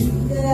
Yeah.